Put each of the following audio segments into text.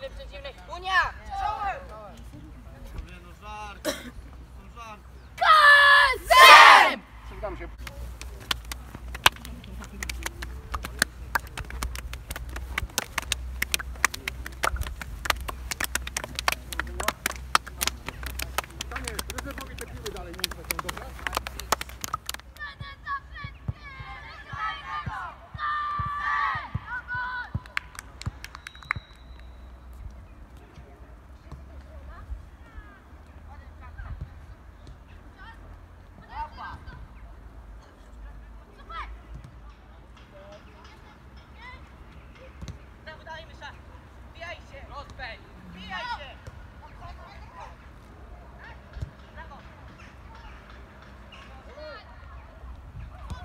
drużyny przeciwnej. Unia! Czołem! Kasem! Przyznam się.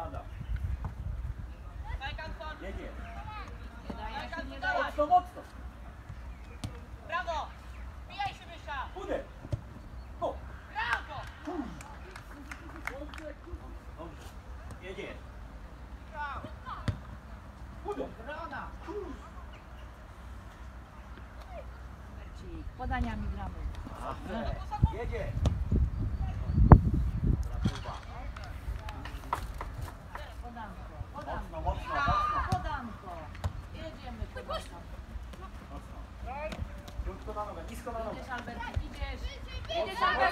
Adam. Jedzie. Mocno, mocno. Brawo. Wbijaj się, Mysza. Uder. Go. Brawo. Dobrze. Jedzie. Uder. Ci podaniami gramy. Jedzie. Brawa. Podanko, Mocno, podanko, mocno, mocno. podanko. Jedziemy podanko. Mocno. Nisko na nogę. Idziesz Albert, idziesz. Idziesz Albert,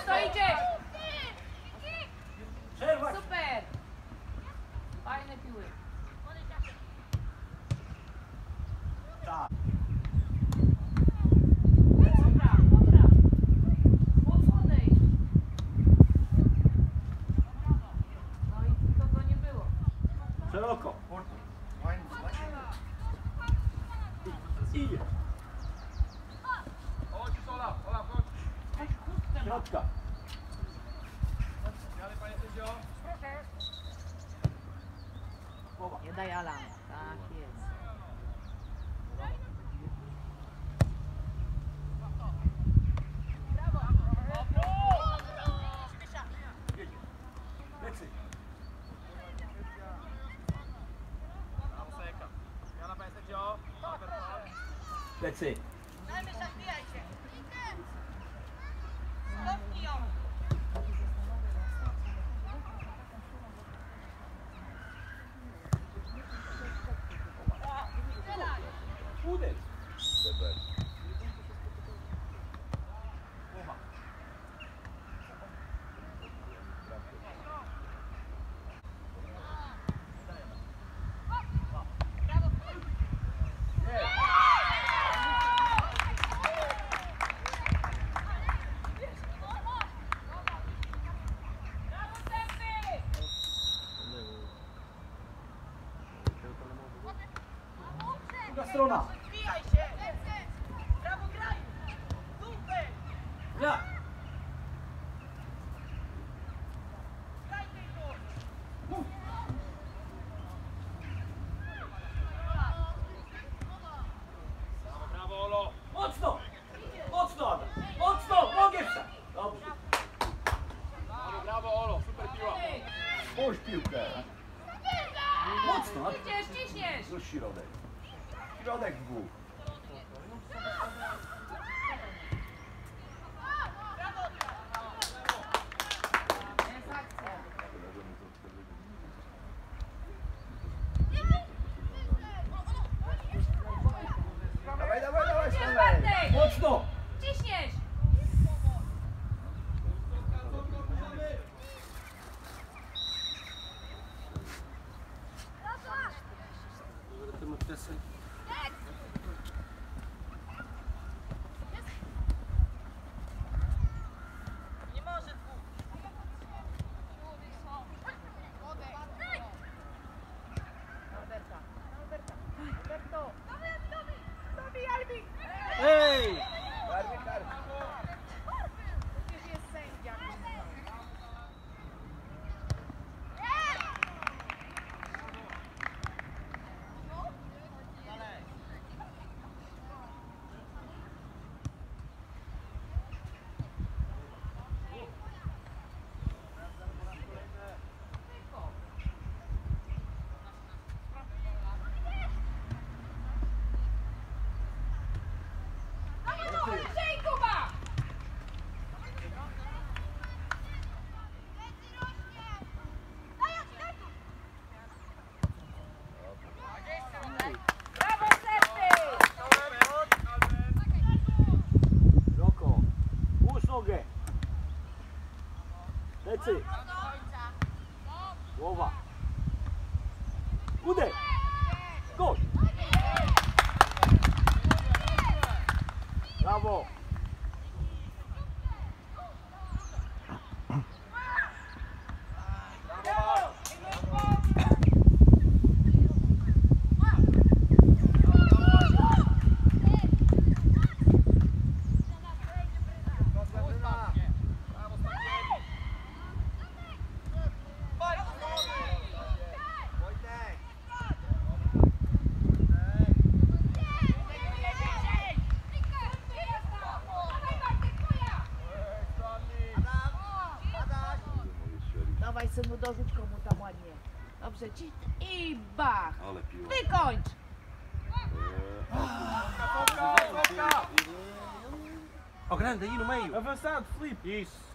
chustkę ma. Środka. Jadę, panie sędzio. Głowa. Nie daj Alan. Tak jest. Lecy. Brawo, panie sędzio. Albert, chodź. Lecy. Daj, Mysza, wbijaj się. Strona. Wbijaj się. Brawo, graj. Super. Ja. Mocno. Mocno, Adam. Mocno. Nogę wstać. Dobrze. Brawo, brawo, Olo. Super piła. Puść piłkę. Mocno. Idziesz, ciśniesz. Do środek. Środek w Lecy. Głowa. Uderz. Gol. Brawo. vai ser mudou junto com muita marinha. Vamos é. sentir? E bar! Me conte! o grande, aí no meio! Avançado, Felipe! Isso!